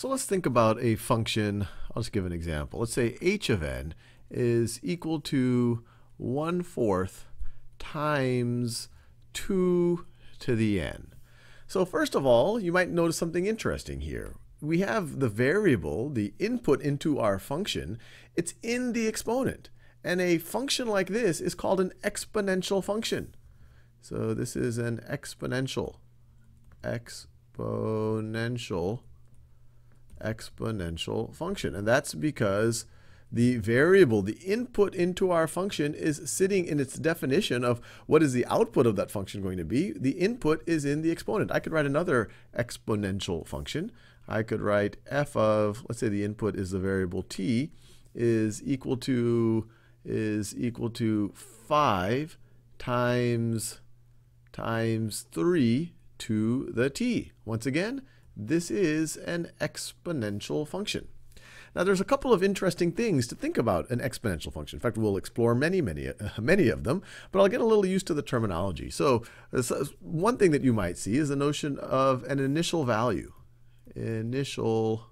So let's think about a function. I'll just give an example. Let's say h of n is equal to 1 fourth times 2 to the n. So first of all, you might notice something interesting here. We have the variable, the input into our function, it's in the exponent. And a function like this is called an exponential function. So this is an exponential, exponential exponential function. And that's because the variable, the input into our function is sitting in its definition of what is the output of that function going to be. The input is in the exponent. I could write another exponential function. I could write f of, let's say the input is the variable t, is equal to is equal to 5 times times 3 to the t. Once again, this is an exponential function. Now there's a couple of interesting things to think about an exponential function. In fact, we'll explore many, many, many of them, but I'll get a little used to the terminology. So, uh, one thing that you might see is the notion of an initial value. Initial,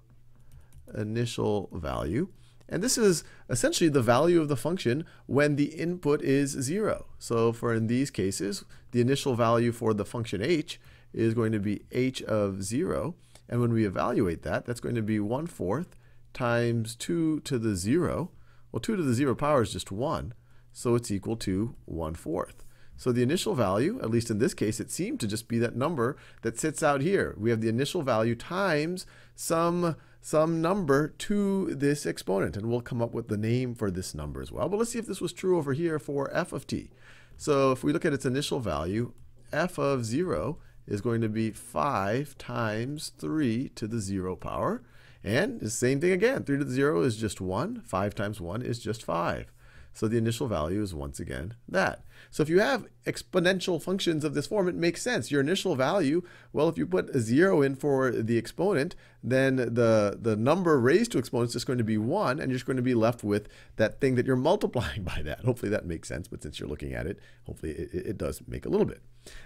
initial value. And this is essentially the value of the function when the input is 0. So for in these cases, the initial value for the function h is going to be h of 0. And when we evaluate that, that's going to be 1 fourth times 2 to the 0. Well, 2 to the 0 power is just 1, so it's equal to 1 fourth. So the initial value, at least in this case, it seemed to just be that number that sits out here. We have the initial value times some, some number to this exponent. And we'll come up with the name for this number as well. But let's see if this was true over here for f of t. So if we look at its initial value, f of 0 is going to be 5 times 3 to the 0 power. And the same thing again. 3 to the 0 is just 1. 5 times 1 is just 5. So the initial value is once again that. So if you have exponential functions of this form, it makes sense. Your initial value, well, if you put a 0 in for the exponent, then the, the number raised to exponent is going to be 1, and you're just going to be left with that thing that you're multiplying by that. Hopefully that makes sense, but since you're looking at it, hopefully it, it does make a little bit.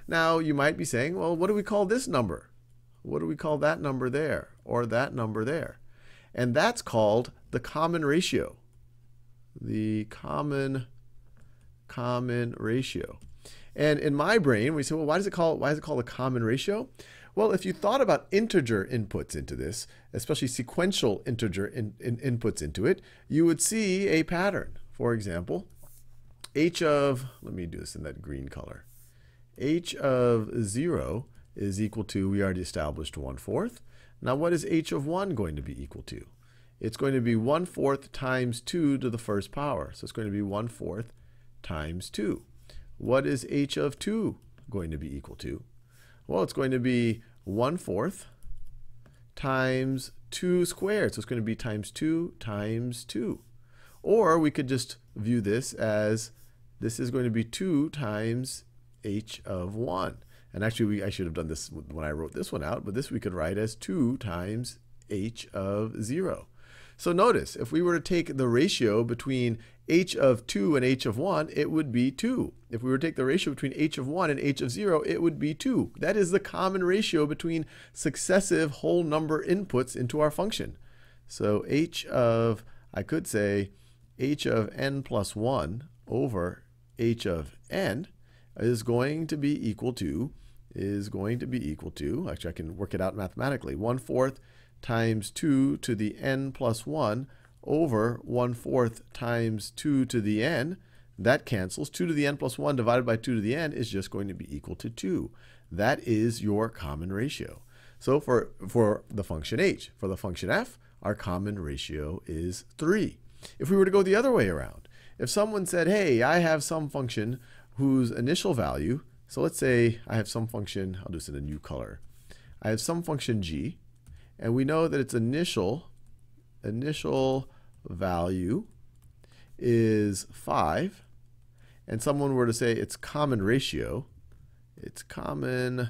Now, you might be saying, well, what do we call this number? What do we call that number there, or that number there? And that's called the common ratio the common common ratio. And in my brain, we say, well, why does it call why is it called a common ratio? Well, if you thought about integer inputs into this, especially sequential integer in, in inputs into it, you would see a pattern. For example, h of, let me do this in that green color. h of 0 is equal to, we already established 1 fourth. Now what is h of 1 going to be equal to? It's going to be 1 fourth times 2 to the first power. So it's going to be 1 fourth times 2. What is h of 2 going to be equal to? Well, it's going to be 1 fourth times 2 squared. So it's going to be times 2 times 2. Or we could just view this as this is going to be 2 times h of 1. And actually, we, I should have done this when I wrote this one out, but this we could write as 2 times h of 0. So notice, if we were to take the ratio between h of 2 and h of 1, it would be 2. If we were to take the ratio between h of 1 and h of 0, it would be 2. That is the common ratio between successive whole number inputs into our function. So h of, I could say, h of n plus 1 over h of n is going to be equal to, is going to be equal to, actually I can work it out mathematically, 1 fourth times 2 to the n plus 1 over 1 fourth times 2 to the n. That cancels. 2 to the n plus 1 divided by 2 to the n is just going to be equal to 2. That is your common ratio. So for, for the function h, for the function f, our common ratio is 3. If we were to go the other way around, if someone said, hey, I have some function whose initial value, so let's say I have some function, I'll do this in a new color. I have some function g, and we know that its initial, initial value is 5. And someone were to say its common ratio, its common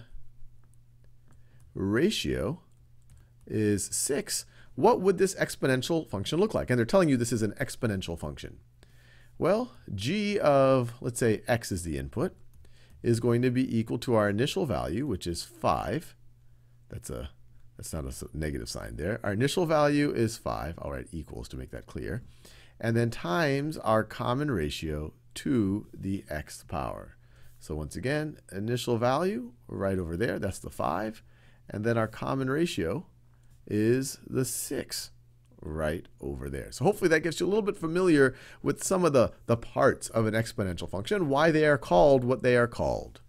ratio is 6, what would this exponential function look like? And they're telling you this is an exponential function. Well, g of, let's say x is the input, is going to be equal to our initial value, which is 5. That's a That's not a negative sign there. Our initial value is 5. I'll write equals to make that clear. And then times our common ratio to the x power. So once again, initial value right over there, that's the 5. And then our common ratio is the 6 right over there. So hopefully that gets you a little bit familiar with some of the, the parts of an exponential function, why they are called what they are called.